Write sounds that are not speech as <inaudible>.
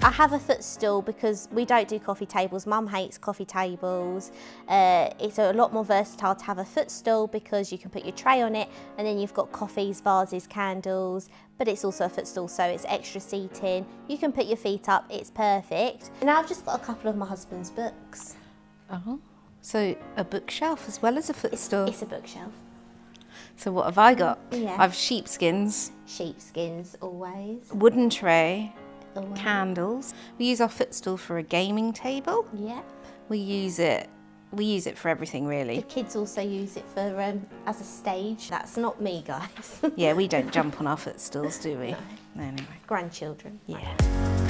footstool because we don't do coffee tables. Mum hates coffee tables. Uh, it's a lot more versatile to have a footstool because you can put your tray on it and then you've got coffees, vases, candles, but it's also a footstool so it's extra seating. You can put your feet up, it's perfect. And I've just got a couple of my husband's books. Oh, so a bookshelf as well as a footstool. It's a bookshelf. so what have I got? Yeah. I've sheepskins, Sheepskins always. wooden tray, candles. We use our footstool for a gaming table. Yep. We use it. We use it for everything really. The kids also use it for um, as a stage. That's not me, guys. Yeah, we don't <laughs> jump on our footstools, do we? No, Anyway, Grandchildren. yeah.